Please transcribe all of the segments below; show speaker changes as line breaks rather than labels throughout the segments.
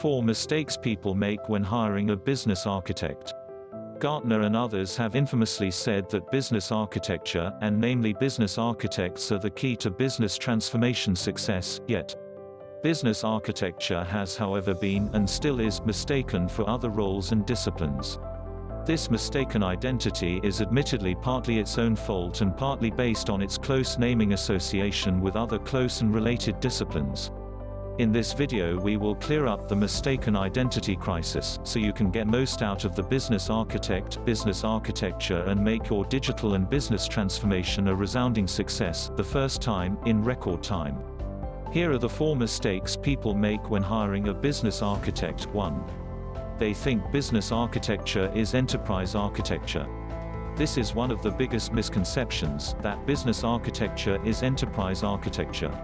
4 Mistakes people make when hiring a business architect. Gartner and others have infamously said that business architecture, and namely business architects are the key to business transformation success, yet, business architecture has however been, and still is, mistaken for other roles and disciplines. This mistaken identity is admittedly partly its own fault and partly based on its close naming association with other close and related disciplines. In this video we will clear up the mistaken identity crisis, so you can get most out of the business architect, business architecture and make your digital and business transformation a resounding success, the first time, in record time. Here are the four mistakes people make when hiring a business architect. 1. They think business architecture is enterprise architecture. This is one of the biggest misconceptions, that business architecture is enterprise architecture.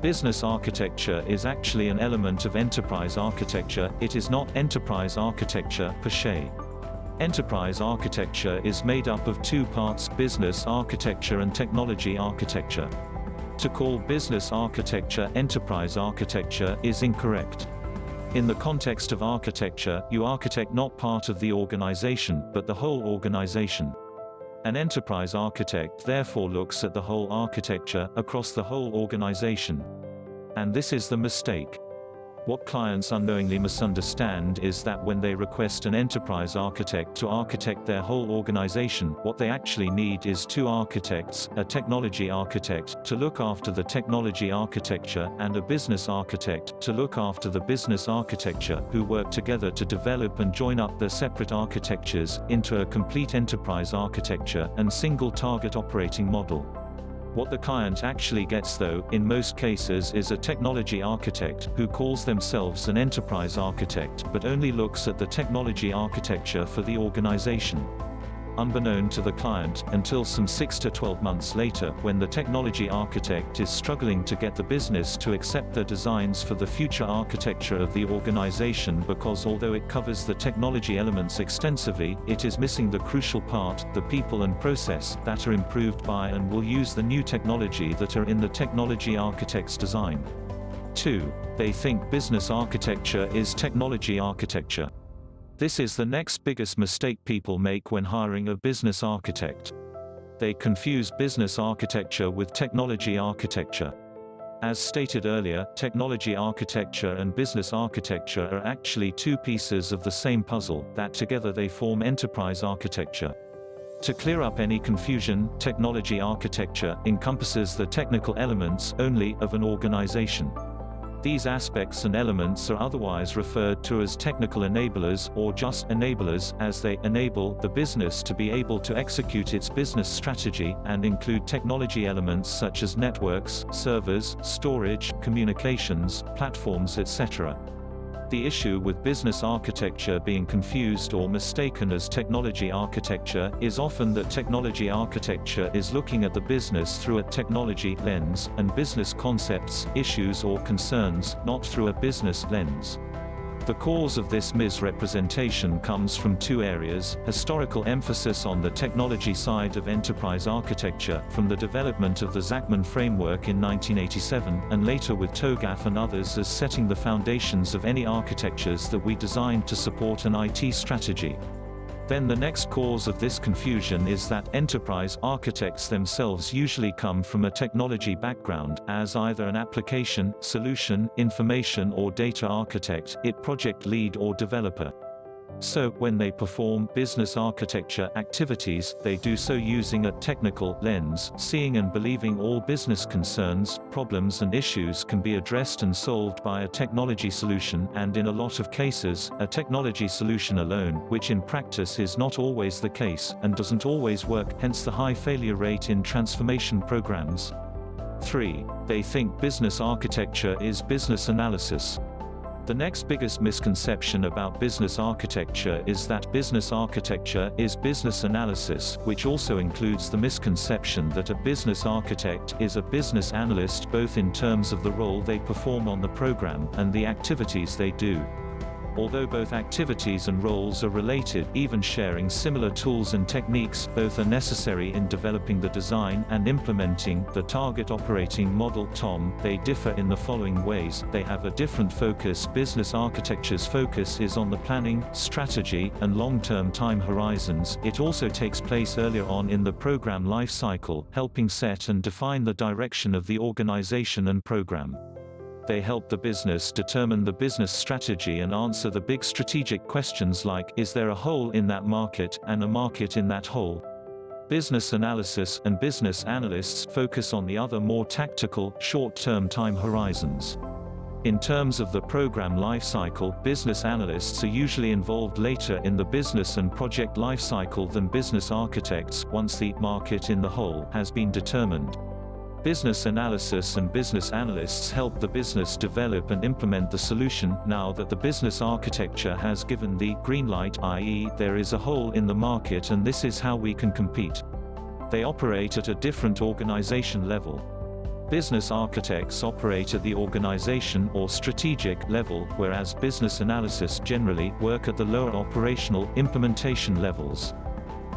Business architecture is actually an element of enterprise architecture, it is not enterprise architecture per se. Enterprise architecture is made up of two parts, business architecture and technology architecture. To call business architecture enterprise architecture is incorrect. In the context of architecture, you architect not part of the organization, but the whole organization. An enterprise architect therefore looks at the whole architecture, across the whole organization. And this is the mistake. What clients unknowingly misunderstand is that when they request an enterprise architect to architect their whole organization, what they actually need is two architects, a technology architect, to look after the technology architecture, and a business architect, to look after the business architecture, who work together to develop and join up their separate architectures, into a complete enterprise architecture, and single target operating model. What the client actually gets though, in most cases is a technology architect, who calls themselves an enterprise architect, but only looks at the technology architecture for the organization unbeknown to the client, until some 6 to 12 months later, when the technology architect is struggling to get the business to accept their designs for the future architecture of the organization because although it covers the technology elements extensively, it is missing the crucial part, the people and process, that are improved by and will use the new technology that are in the technology architect's design. 2. They think business architecture is technology architecture. This is the next biggest mistake people make when hiring a business architect. They confuse business architecture with technology architecture. As stated earlier, technology architecture and business architecture are actually two pieces of the same puzzle, that together they form enterprise architecture. To clear up any confusion, technology architecture encompasses the technical elements only of an organization. These aspects and elements are otherwise referred to as technical enablers, or just enablers, as they enable the business to be able to execute its business strategy, and include technology elements such as networks, servers, storage, communications, platforms etc. The issue with business architecture being confused or mistaken as technology architecture is often that technology architecture is looking at the business through a technology lens, and business concepts, issues or concerns, not through a business lens. The cause of this misrepresentation comes from two areas, historical emphasis on the technology side of enterprise architecture, from the development of the Zachman framework in 1987, and later with TOGAF and others as setting the foundations of any architectures that we designed to support an IT strategy. Then the next cause of this confusion is that enterprise architects themselves usually come from a technology background, as either an application, solution, information or data architect, IT project lead or developer. So, when they perform business architecture activities, they do so using a technical lens, seeing and believing all business concerns, problems and issues can be addressed and solved by a technology solution and in a lot of cases, a technology solution alone, which in practice is not always the case, and doesn't always work, hence the high failure rate in transformation programs. 3. They think business architecture is business analysis. The next biggest misconception about business architecture is that business architecture is business analysis, which also includes the misconception that a business architect is a business analyst both in terms of the role they perform on the program and the activities they do. Although both activities and roles are related, even sharing similar tools and techniques, both are necessary in developing the design and implementing the target operating model TOM. They differ in the following ways. They have a different focus. Business architecture's focus is on the planning, strategy, and long-term time horizons. It also takes place earlier on in the program life cycle, helping set and define the direction of the organization and program. They help the business determine the business strategy and answer the big strategic questions like, is there a hole in that market, and a market in that hole? Business analysis and business analysts focus on the other more tactical, short-term time horizons. In terms of the program lifecycle, business analysts are usually involved later in the business and project lifecycle than business architects, once the market in the hole has been determined. Business analysis and business analysts help the business develop and implement the solution, now that the business architecture has given the green light i.e., there is a hole in the market and this is how we can compete. They operate at a different organization level. Business architects operate at the organization or strategic level, whereas business analysis generally work at the lower operational, implementation levels.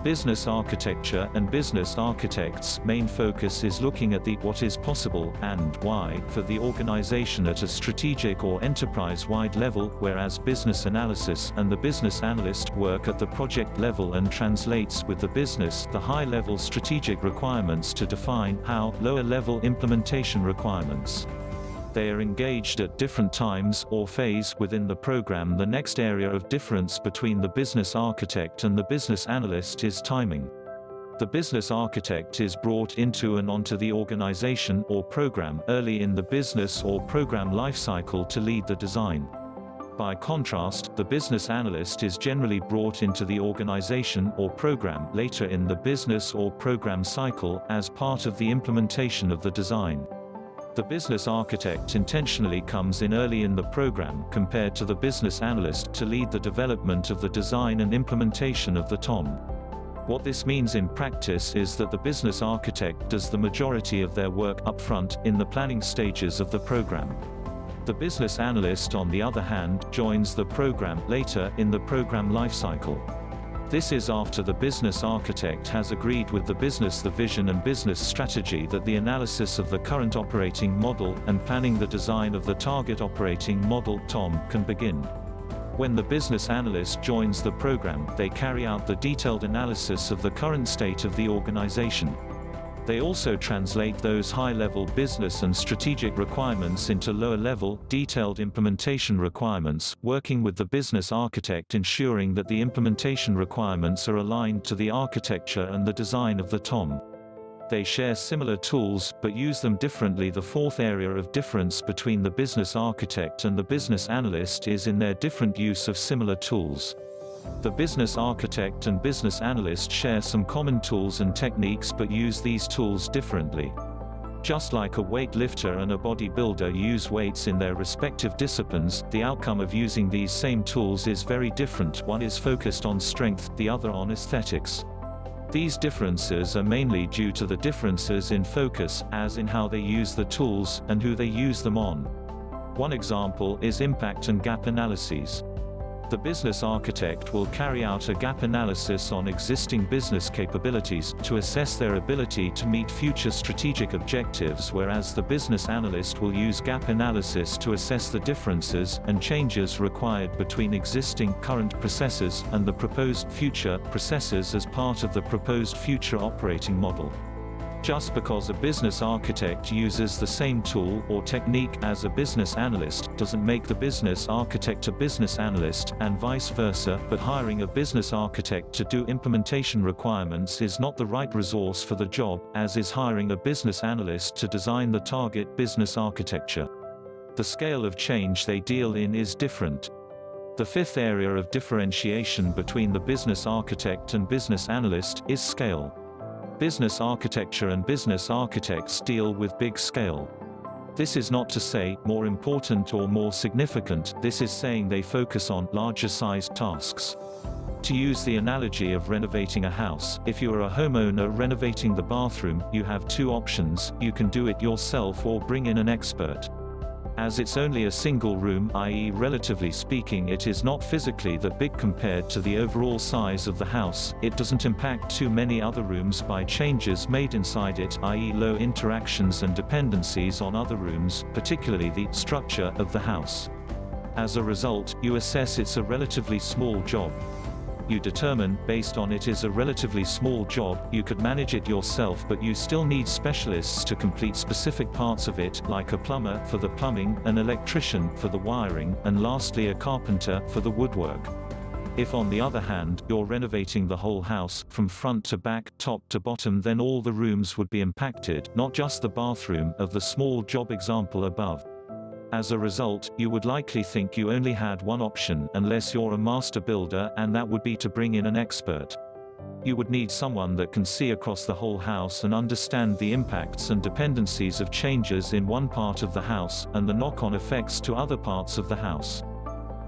Business architecture and business architects' main focus is looking at the what is possible and why for the organization at a strategic or enterprise-wide level, whereas business analysis and the business analyst work at the project level and translates with the business the high-level strategic requirements to define how lower-level implementation requirements they are engaged at different times or phase within the program. The next area of difference between the business architect and the business analyst is timing. The business architect is brought into and onto the organization or program early in the business or program lifecycle to lead the design. By contrast, the business analyst is generally brought into the organization or program later in the business or program cycle as part of the implementation of the design. The business architect intentionally comes in early in the program compared to the business analyst to lead the development of the design and implementation of the TOM. What this means in practice is that the business architect does the majority of their work upfront, in the planning stages of the program. The business analyst on the other hand, joins the program later in the program lifecycle. This is after the business architect has agreed with the business the vision and business strategy that the analysis of the current operating model, and planning the design of the target operating model TOM, can begin. When the business analyst joins the program, they carry out the detailed analysis of the current state of the organization. They also translate those high-level business and strategic requirements into lower-level, detailed implementation requirements, working with the business architect ensuring that the implementation requirements are aligned to the architecture and the design of the TOM. They share similar tools, but use them differently. The fourth area of difference between the business architect and the business analyst is in their different use of similar tools. The business architect and business analyst share some common tools and techniques but use these tools differently. Just like a weightlifter and a bodybuilder use weights in their respective disciplines, the outcome of using these same tools is very different. One is focused on strength, the other on aesthetics. These differences are mainly due to the differences in focus, as in how they use the tools, and who they use them on. One example is impact and gap analyses. The business architect will carry out a gap analysis on existing business capabilities, to assess their ability to meet future strategic objectives whereas the business analyst will use gap analysis to assess the differences and changes required between existing current processes and the proposed future processes as part of the proposed future operating model. Just because a business architect uses the same tool or technique as a business analyst, doesn't make the business architect a business analyst, and vice versa, but hiring a business architect to do implementation requirements is not the right resource for the job, as is hiring a business analyst to design the target business architecture. The scale of change they deal in is different. The fifth area of differentiation between the business architect and business analyst is scale business architecture and business architects deal with big scale. This is not to say, more important or more significant, this is saying they focus on larger sized tasks. To use the analogy of renovating a house, if you are a homeowner renovating the bathroom, you have two options, you can do it yourself or bring in an expert. As it's only a single room i.e. relatively speaking it is not physically that big compared to the overall size of the house, it doesn't impact too many other rooms by changes made inside it i.e. low interactions and dependencies on other rooms, particularly the structure of the house. As a result, you assess it's a relatively small job you determine, based on it is a relatively small job, you could manage it yourself but you still need specialists to complete specific parts of it, like a plumber for the plumbing, an electrician for the wiring, and lastly a carpenter for the woodwork. If on the other hand, you're renovating the whole house, from front to back, top to bottom then all the rooms would be impacted, not just the bathroom, of the small job example above. As a result, you would likely think you only had one option unless you're a master builder and that would be to bring in an expert. You would need someone that can see across the whole house and understand the impacts and dependencies of changes in one part of the house, and the knock-on effects to other parts of the house.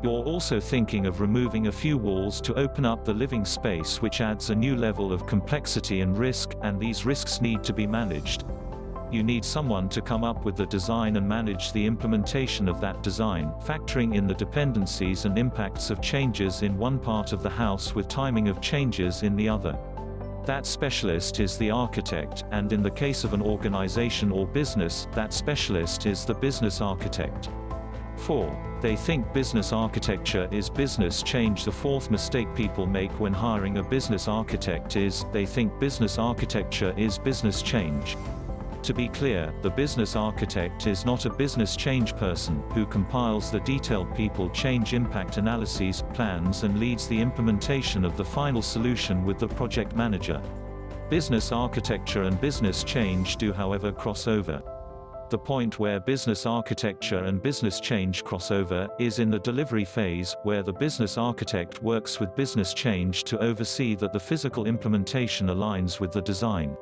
You're also thinking of removing a few walls to open up the living space which adds a new level of complexity and risk, and these risks need to be managed you need someone to come up with the design and manage the implementation of that design, factoring in the dependencies and impacts of changes in one part of the house with timing of changes in the other. That specialist is the architect, and in the case of an organization or business, that specialist is the business architect. 4. They think business architecture is business change. The fourth mistake people make when hiring a business architect is, they think business architecture is business change. To be clear, the business architect is not a business change person, who compiles the detailed people change impact analyses, plans and leads the implementation of the final solution with the project manager. Business architecture and business change do however cross over. The point where business architecture and business change crossover is in the delivery phase, where the business architect works with business change to oversee that the physical implementation aligns with the design.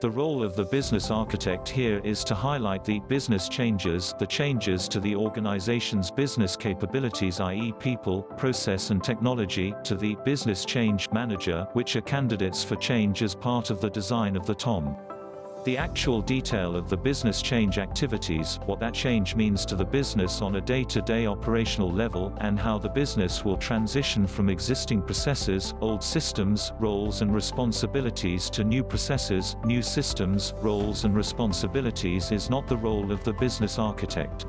The role of the business architect here is to highlight the business changes, the changes to the organization's business capabilities i.e. people, process and technology, to the business change manager, which are candidates for change as part of the design of the TOM. The actual detail of the business change activities, what that change means to the business on a day-to-day -day operational level, and how the business will transition from existing processes, old systems, roles and responsibilities to new processes, new systems, roles and responsibilities is not the role of the business architect.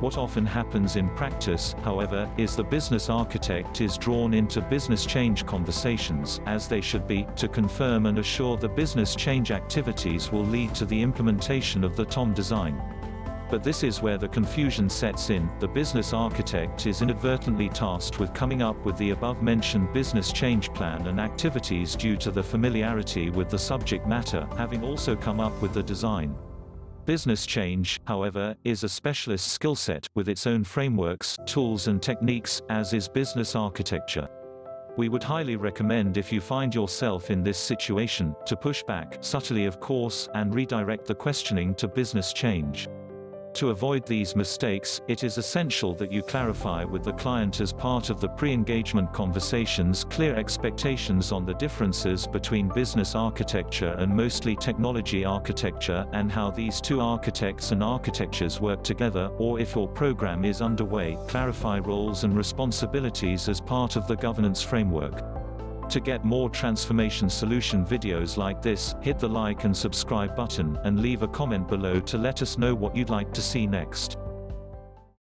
What often happens in practice, however, is the business architect is drawn into business change conversations, as they should be, to confirm and assure the business change activities will lead to the implementation of the TOM design. But this is where the confusion sets in, the business architect is inadvertently tasked with coming up with the above-mentioned business change plan and activities due to the familiarity with the subject matter, having also come up with the design. Business change, however, is a specialist skill set, with its own frameworks, tools and techniques, as is business architecture. We would highly recommend if you find yourself in this situation, to push back, subtly of course, and redirect the questioning to business change. To avoid these mistakes, it is essential that you clarify with the client as part of the pre-engagement conversations clear expectations on the differences between business architecture and mostly technology architecture and how these two architects and architectures work together, or if your program is underway, clarify roles and responsibilities as part of the governance framework. To get more transformation solution videos like this, hit the like and subscribe button, and leave a comment below to let us know what you'd like to see next.